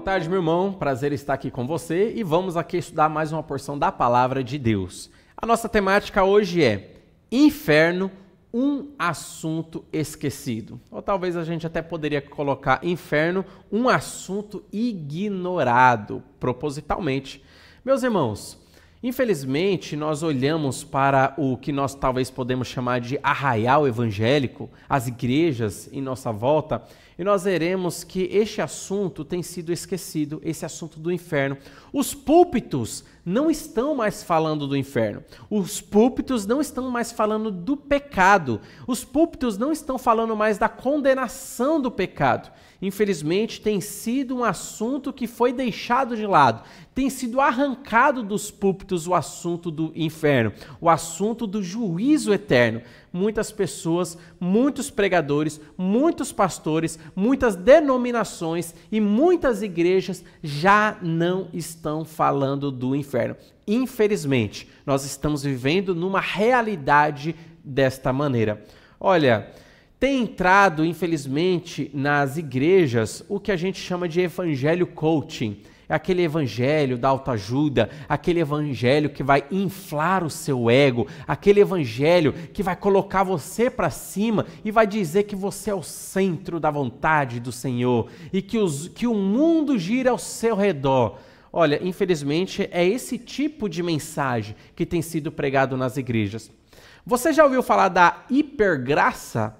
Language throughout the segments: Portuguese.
Boa tarde, meu irmão. Prazer estar aqui com você e vamos aqui estudar mais uma porção da palavra de Deus. A nossa temática hoje é Inferno, um assunto esquecido. Ou talvez a gente até poderia colocar inferno, um assunto ignorado propositalmente. Meus irmãos, Infelizmente, nós olhamos para o que nós talvez podemos chamar de arraial evangélico, as igrejas em nossa volta, e nós veremos que este assunto tem sido esquecido, esse assunto do inferno. Os púlpitos não estão mais falando do inferno. Os púlpitos não estão mais falando do pecado. Os púlpitos não estão falando mais da condenação do pecado. Infelizmente, tem sido um assunto que foi deixado de lado. Tem sido arrancado dos púlpitos o assunto do inferno, o assunto do juízo eterno muitas pessoas, muitos pregadores, muitos pastores, muitas denominações e muitas igrejas já não estão falando do inferno. Infelizmente, nós estamos vivendo numa realidade desta maneira. Olha, tem entrado, infelizmente, nas igrejas o que a gente chama de evangelho coaching é aquele evangelho da autoajuda, aquele evangelho que vai inflar o seu ego, aquele evangelho que vai colocar você para cima e vai dizer que você é o centro da vontade do Senhor e que, os, que o mundo gira ao seu redor. Olha, infelizmente é esse tipo de mensagem que tem sido pregado nas igrejas. Você já ouviu falar da hipergraça?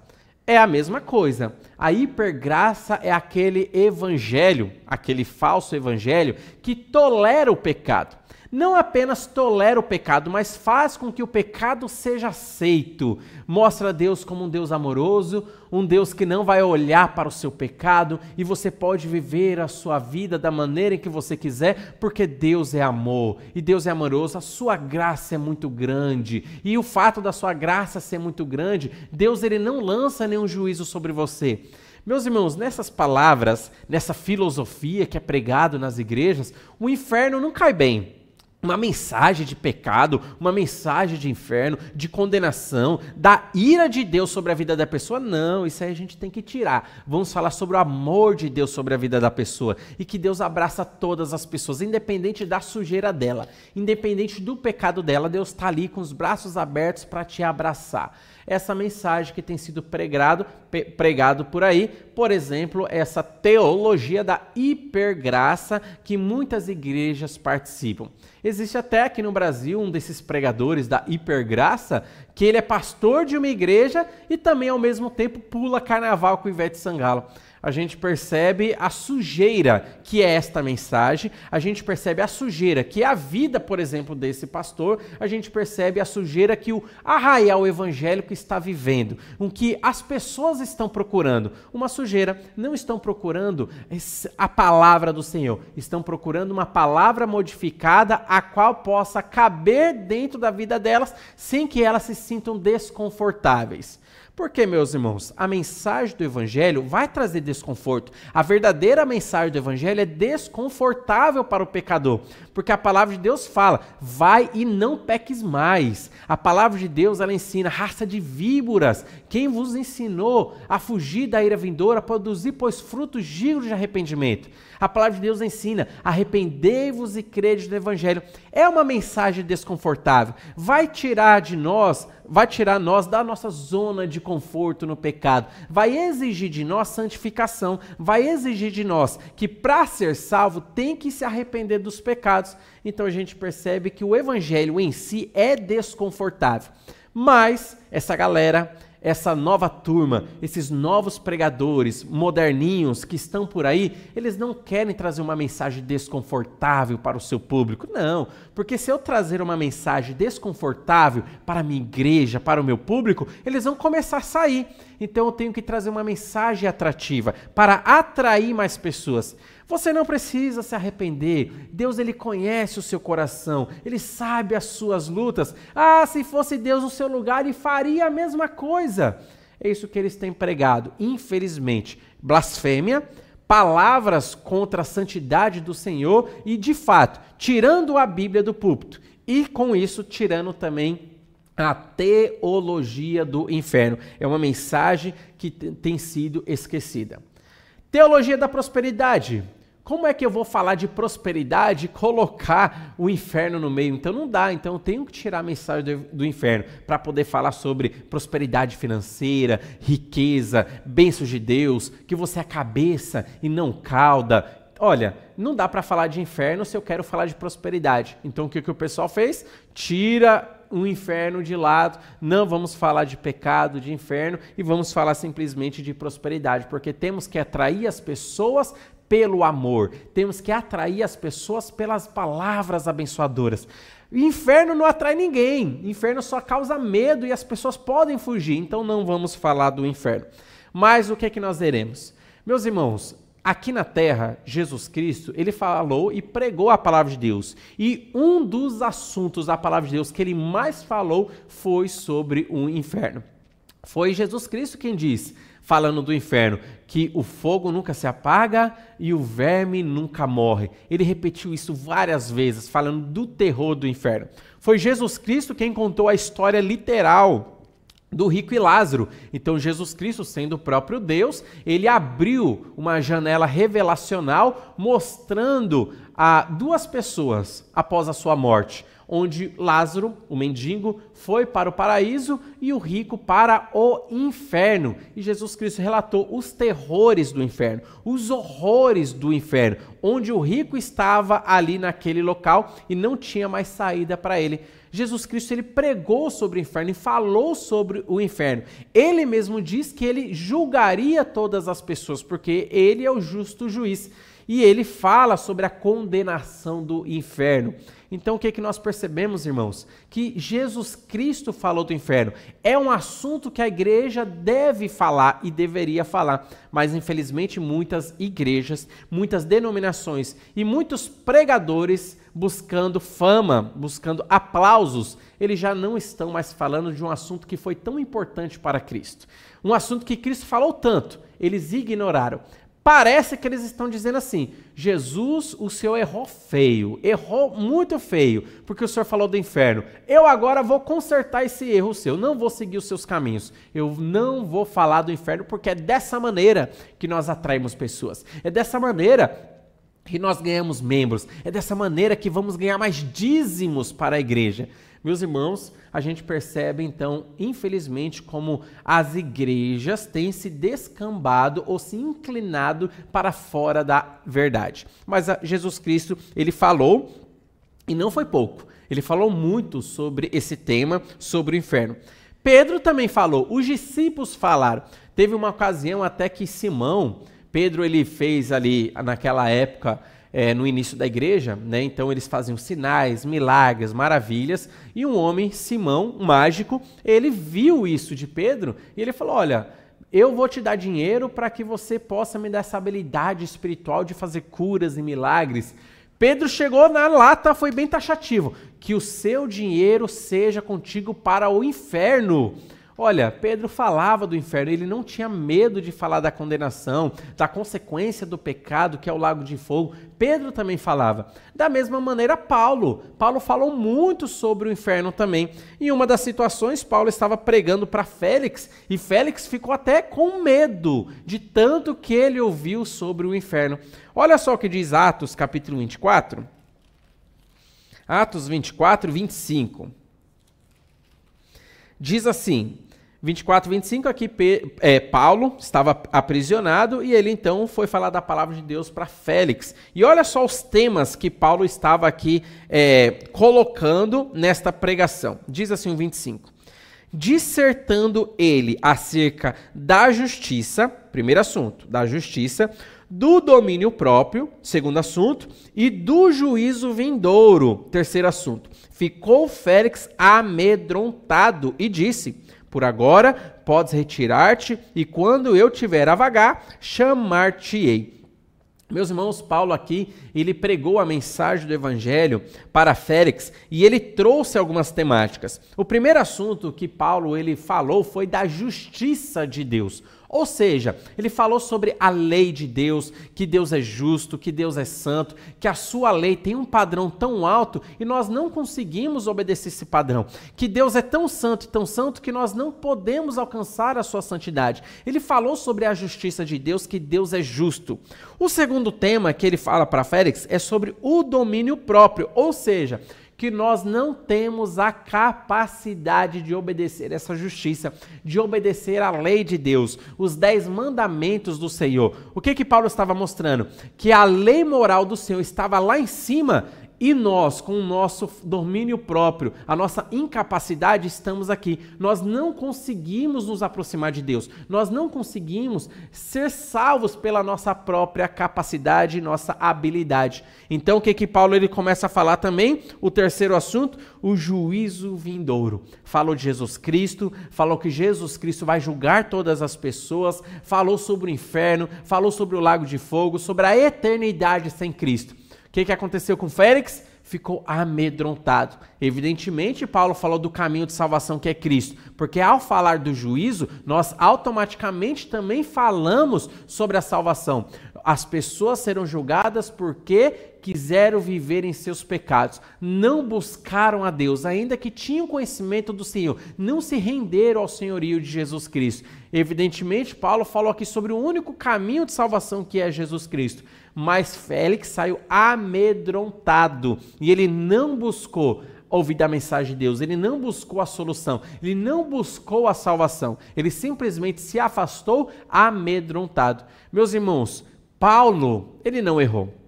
é a mesma coisa. A hipergraça é aquele evangelho, aquele falso evangelho que tolera o pecado não apenas tolera o pecado, mas faz com que o pecado seja aceito. Mostra Deus como um Deus amoroso, um Deus que não vai olhar para o seu pecado e você pode viver a sua vida da maneira em que você quiser, porque Deus é amor e Deus é amoroso. A sua graça é muito grande e o fato da sua graça ser muito grande, Deus ele não lança nenhum juízo sobre você. Meus irmãos, nessas palavras, nessa filosofia que é pregado nas igrejas, o inferno não cai bem uma mensagem de pecado, uma mensagem de inferno, de condenação, da ira de Deus sobre a vida da pessoa. Não, isso aí a gente tem que tirar. Vamos falar sobre o amor de Deus sobre a vida da pessoa e que Deus abraça todas as pessoas, independente da sujeira dela, independente do pecado dela, Deus está ali com os braços abertos para te abraçar essa mensagem que tem sido pregado, pregado por aí, por exemplo, essa teologia da hipergraça que muitas igrejas participam. Existe até aqui no Brasil um desses pregadores da hipergraça que ele é pastor de uma igreja e também ao mesmo tempo pula carnaval com Ivete Sangalo a gente percebe a sujeira que é esta mensagem, a gente percebe a sujeira que é a vida, por exemplo, desse pastor, a gente percebe a sujeira que o arraial evangélico está vivendo, o que as pessoas estão procurando. Uma sujeira, não estão procurando a palavra do Senhor, estão procurando uma palavra modificada a qual possa caber dentro da vida delas sem que elas se sintam desconfortáveis. Porque, meus irmãos, a mensagem do Evangelho vai trazer desconforto. A verdadeira mensagem do Evangelho é desconfortável para o pecador. Porque a palavra de Deus fala: vai e não peques mais. A palavra de Deus ela ensina: raça de víboras, quem vos ensinou a fugir da ira vindoura, produzir, pois, frutos dignos de arrependimento. A palavra de Deus ensina: arrependei-vos e crede no Evangelho. É uma mensagem desconfortável. Vai tirar de nós vai tirar nós da nossa zona de conforto no pecado, vai exigir de nós santificação, vai exigir de nós que para ser salvo tem que se arrepender dos pecados. Então a gente percebe que o evangelho em si é desconfortável. Mas essa galera essa nova turma, esses novos pregadores moderninhos que estão por aí, eles não querem trazer uma mensagem desconfortável para o seu público. Não, porque se eu trazer uma mensagem desconfortável para a minha igreja, para o meu público, eles vão começar a sair. Então eu tenho que trazer uma mensagem atrativa para atrair mais pessoas. Você não precisa se arrepender. Deus ele conhece o seu coração, ele sabe as suas lutas. Ah, se fosse Deus no seu lugar, ele faria a mesma coisa. É isso que eles têm pregado. Infelizmente, blasfêmia, palavras contra a santidade do Senhor e, de fato, tirando a Bíblia do púlpito. E com isso, tirando também a teologia do inferno. É uma mensagem que tem sido esquecida. Teologia da prosperidade. Como é que eu vou falar de prosperidade e colocar o inferno no meio? Então não dá. Então eu tenho que tirar a mensagem do, do inferno para poder falar sobre prosperidade financeira, riqueza, bênçãos de Deus, que você é cabeça e não cauda. Olha, não dá para falar de inferno se eu quero falar de prosperidade. Então o que, que o pessoal fez? Tira o inferno de lado, não vamos falar de pecado, de inferno e vamos falar simplesmente de prosperidade, porque temos que atrair as pessoas pelo amor. Temos que atrair as pessoas pelas palavras abençoadoras. O inferno não atrai ninguém. O inferno só causa medo e as pessoas podem fugir. Então não vamos falar do inferno. Mas o que é que nós veremos? Meus irmãos, aqui na terra, Jesus Cristo, ele falou e pregou a palavra de Deus. E um dos assuntos da palavra de Deus que ele mais falou foi sobre o inferno. Foi Jesus Cristo quem disse: falando do inferno, que o fogo nunca se apaga e o verme nunca morre. Ele repetiu isso várias vezes, falando do terror do inferno. Foi Jesus Cristo quem contou a história literal do rico e Lázaro. Então, Jesus Cristo, sendo o próprio Deus, ele abriu uma janela revelacional mostrando a duas pessoas após a sua morte onde Lázaro, o mendigo, foi para o paraíso e o rico para o inferno. E Jesus Cristo relatou os terrores do inferno, os horrores do inferno, onde o rico estava ali naquele local e não tinha mais saída para ele. Jesus Cristo ele pregou sobre o inferno e falou sobre o inferno. Ele mesmo diz que ele julgaria todas as pessoas, porque ele é o justo juiz. E ele fala sobre a condenação do inferno. Então o que, é que nós percebemos, irmãos? Que Jesus Cristo falou do inferno. É um assunto que a igreja deve falar e deveria falar. Mas infelizmente muitas igrejas, muitas denominações e muitos pregadores buscando fama, buscando aplausos, eles já não estão mais falando de um assunto que foi tão importante para Cristo. Um assunto que Cristo falou tanto, eles ignoraram. Parece que eles estão dizendo assim: Jesus, o Senhor errou feio, errou muito feio, porque o Senhor falou do inferno. Eu agora vou consertar esse erro seu, não vou seguir os seus caminhos. Eu não vou falar do inferno, porque é dessa maneira que nós atraímos pessoas. É dessa maneira que nós ganhamos membros. É dessa maneira que vamos ganhar mais dízimos para a igreja. Meus irmãos, a gente percebe então, infelizmente, como as igrejas têm se descambado ou se inclinado para fora da verdade. Mas Jesus Cristo, ele falou, e não foi pouco, ele falou muito sobre esse tema, sobre o inferno. Pedro também falou, os discípulos falaram. Teve uma ocasião até que Simão, Pedro ele fez ali naquela época é, no início da igreja, né? Então eles faziam sinais, milagres, maravilhas. E um homem, Simão, mágico, ele viu isso de Pedro e ele falou: Olha, eu vou te dar dinheiro para que você possa me dar essa habilidade espiritual de fazer curas e milagres. Pedro chegou na lata, foi bem taxativo: que o seu dinheiro seja contigo para o inferno. Olha, Pedro falava do inferno, ele não tinha medo de falar da condenação, da consequência do pecado, que é o lago de fogo. Pedro também falava. Da mesma maneira, Paulo. Paulo falou muito sobre o inferno também. Em uma das situações, Paulo estava pregando para Félix e Félix ficou até com medo de tanto que ele ouviu sobre o inferno. Olha só o que diz Atos, capítulo 24. Atos 24, 25. Diz assim: 24, 25, aqui é, Paulo estava aprisionado e ele então foi falar da palavra de Deus para Félix. E olha só os temas que Paulo estava aqui é, colocando nesta pregação. Diz assim o 25. Dissertando ele acerca da justiça, primeiro assunto, da justiça, do domínio próprio, segundo assunto, e do juízo vindouro, terceiro assunto. Ficou Félix amedrontado e disse: por agora, podes retirar-te, e quando eu tiver a vagar, chamar-te-ei. Meus irmãos, Paulo aqui, ele pregou a mensagem do evangelho para Félix e ele trouxe algumas temáticas. O primeiro assunto que Paulo ele falou foi da justiça de Deus. Ou seja, ele falou sobre a lei de Deus, que Deus é justo, que Deus é santo, que a sua lei tem um padrão tão alto e nós não conseguimos obedecer esse padrão. Que Deus é tão santo e tão santo que nós não podemos alcançar a sua santidade. Ele falou sobre a justiça de Deus, que Deus é justo. O segundo tema que ele fala para Félix é sobre o domínio próprio, ou seja, que nós não temos a capacidade de obedecer essa justiça, de obedecer a lei de Deus, os dez mandamentos do Senhor. O que que Paulo estava mostrando? Que a lei moral do Senhor estava lá em cima e nós, com o nosso domínio próprio, a nossa incapacidade, estamos aqui. Nós não conseguimos nos aproximar de Deus. Nós não conseguimos ser salvos pela nossa própria capacidade e nossa habilidade. Então, o que que Paulo ele começa a falar também? O terceiro assunto, o juízo vindouro. Falou de Jesus Cristo, falou que Jesus Cristo vai julgar todas as pessoas, falou sobre o inferno, falou sobre o lago de fogo, sobre a eternidade sem Cristo. Que, que aconteceu com Félix? Ficou amedrontado. Evidentemente, Paulo falou do caminho de salvação que é Cristo, porque ao falar do juízo, nós automaticamente também falamos sobre a salvação. As pessoas serão julgadas porque quiseram viver em seus pecados, não buscaram a Deus, ainda que tinham conhecimento do Senhor, não se renderam ao senhorio de Jesus Cristo. Evidentemente, Paulo falou aqui sobre o único caminho de salvação que é Jesus Cristo. Mas Félix saiu amedrontado e ele não buscou ouvir da mensagem de Deus, ele não buscou a solução, ele não buscou a salvação, ele simplesmente se afastou amedrontado. Meus irmãos, Paulo, ele não errou.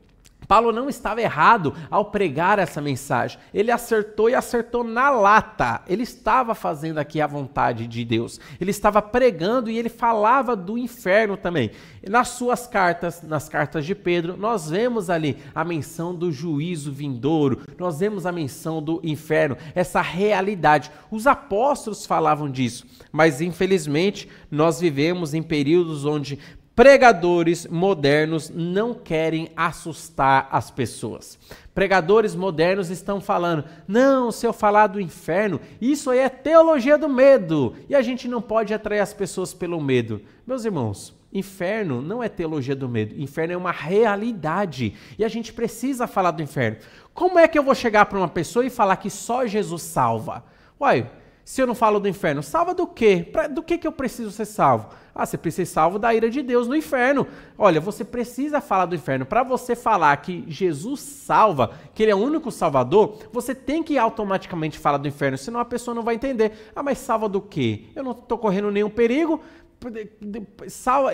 Paulo não estava errado ao pregar essa mensagem. Ele acertou e acertou na lata. Ele estava fazendo aqui a vontade de Deus. Ele estava pregando e ele falava do inferno também. Nas suas cartas, nas cartas de Pedro, nós vemos ali a menção do juízo vindouro. Nós vemos a menção do inferno, essa realidade. Os apóstolos falavam disso, mas infelizmente nós vivemos em períodos onde Pregadores modernos não querem assustar as pessoas. Pregadores modernos estão falando: não, se eu falar do inferno, isso aí é teologia do medo e a gente não pode atrair as pessoas pelo medo. Meus irmãos, inferno não é teologia do medo, inferno é uma realidade e a gente precisa falar do inferno. Como é que eu vou chegar para uma pessoa e falar que só Jesus salva? Uai, se eu não falo do inferno, salva do quê? Pra, do que, que eu preciso ser salvo? Ah, você precisa ser salvo da ira de Deus no inferno. Olha, você precisa falar do inferno. Para você falar que Jesus salva, que Ele é o único salvador, você tem que automaticamente falar do inferno, senão a pessoa não vai entender. Ah, mas salva do quê? Eu não estou correndo nenhum perigo.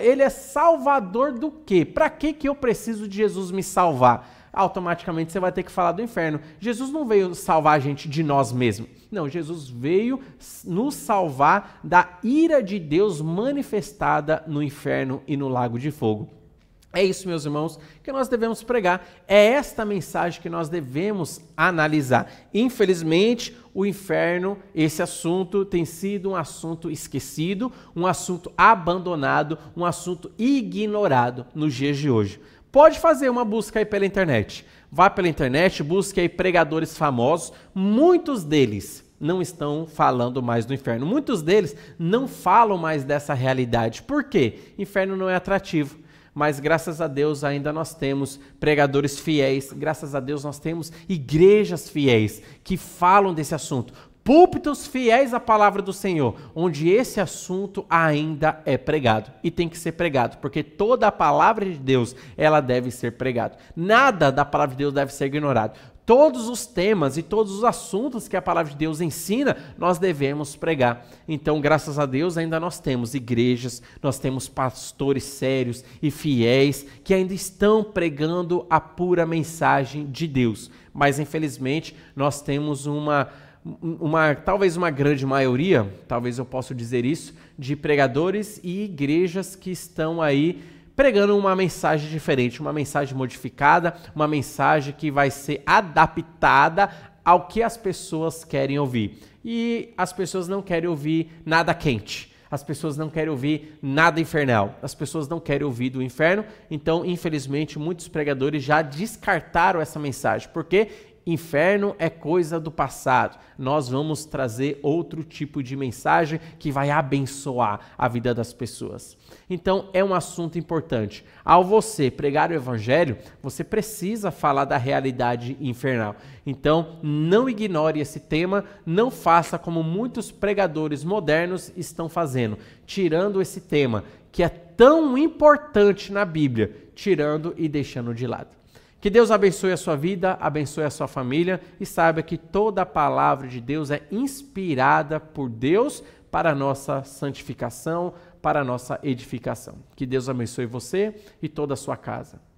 Ele é salvador do quê? Para que, que eu preciso de Jesus me salvar? automaticamente você vai ter que falar do inferno. Jesus não veio salvar a gente de nós mesmos. Não, Jesus veio nos salvar da ira de Deus manifestada no inferno e no lago de fogo. É isso, meus irmãos, que nós devemos pregar. É esta mensagem que nós devemos analisar. Infelizmente, o inferno, esse assunto tem sido um assunto esquecido, um assunto abandonado, um assunto ignorado nos dias de hoje. Pode fazer uma busca aí pela internet. Vá pela internet, busque aí pregadores famosos. Muitos deles não estão falando mais do inferno. Muitos deles não falam mais dessa realidade. Por quê? Inferno não é atrativo. Mas graças a Deus ainda nós temos pregadores fiéis, graças a Deus nós temos igrejas fiéis que falam desse assunto púlpitos fiéis à palavra do Senhor, onde esse assunto ainda é pregado e tem que ser pregado, porque toda a palavra de Deus, ela deve ser pregada. Nada da palavra de Deus deve ser ignorado. Todos os temas e todos os assuntos que a palavra de Deus ensina, nós devemos pregar. Então, graças a Deus, ainda nós temos igrejas, nós temos pastores sérios e fiéis que ainda estão pregando a pura mensagem de Deus. Mas, infelizmente, nós temos uma uma, talvez uma grande maioria, talvez eu possa dizer isso, de pregadores e igrejas que estão aí pregando uma mensagem diferente, uma mensagem modificada, uma mensagem que vai ser adaptada ao que as pessoas querem ouvir. E as pessoas não querem ouvir nada quente. As pessoas não querem ouvir nada infernal. As pessoas não querem ouvir do inferno. Então, infelizmente, muitos pregadores já descartaram essa mensagem. Porque Inferno é coisa do passado. Nós vamos trazer outro tipo de mensagem que vai abençoar a vida das pessoas. Então, é um assunto importante. Ao você pregar o evangelho, você precisa falar da realidade infernal. Então, não ignore esse tema, não faça como muitos pregadores modernos estão fazendo, tirando esse tema que é tão importante na Bíblia, tirando e deixando de lado. Que Deus abençoe a sua vida, abençoe a sua família e saiba que toda a palavra de Deus é inspirada por Deus para a nossa santificação, para a nossa edificação. Que Deus abençoe você e toda a sua casa.